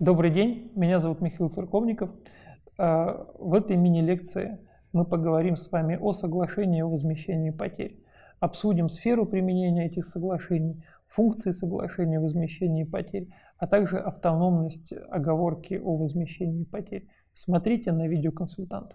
Добрый день, меня зовут Михаил Церковников. Э, в этой мини-лекции мы поговорим с вами о соглашении о возмещении потерь. Обсудим сферу применения этих соглашений, функции соглашения о возмещении потерь, а также автономность оговорки о возмещении потерь. Смотрите на видеоконсультант.